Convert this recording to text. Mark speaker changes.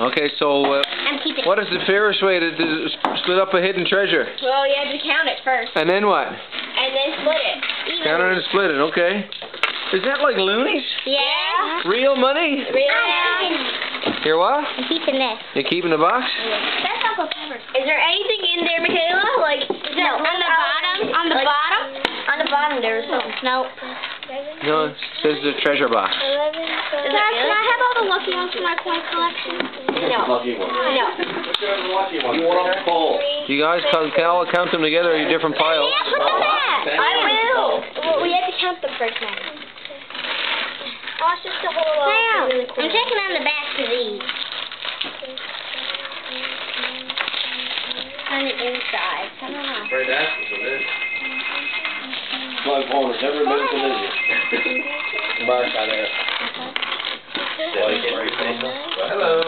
Speaker 1: Okay, so uh, what is the fairest way to, to, split up a hidden treasure?
Speaker 2: Well, you have to count it first.
Speaker 1: And then what?
Speaker 2: And then split it. Even.
Speaker 1: Count it and split it, okay. Is that like loonies?
Speaker 3: Yeah.
Speaker 1: Real money?
Speaker 2: Real
Speaker 3: money.
Speaker 1: You're what?
Speaker 3: I'm keeping this.
Speaker 1: You're keeping the box? Yeah.
Speaker 2: That's Uncle Is there anything in there, Michaela? Like, is
Speaker 3: no, on the bottom? On the
Speaker 2: like,
Speaker 3: bottom?
Speaker 2: On the bottom, there's no.
Speaker 3: Nope.
Speaker 1: No, it says the treasure box.
Speaker 2: 11.
Speaker 3: Can, I have all the lucky ones in my coin collection?
Speaker 2: No. No.
Speaker 4: You want them full.
Speaker 1: You guys can, can all count them together in different piles.
Speaker 3: Yeah, put them back.
Speaker 2: I will. Well, we have to count them first now. Oh, uh,
Speaker 3: I'm checking on the back of these. On the inside. I don't know.
Speaker 4: Right after, so it is. Plug hole has never been to busy. Mark on there. Hello.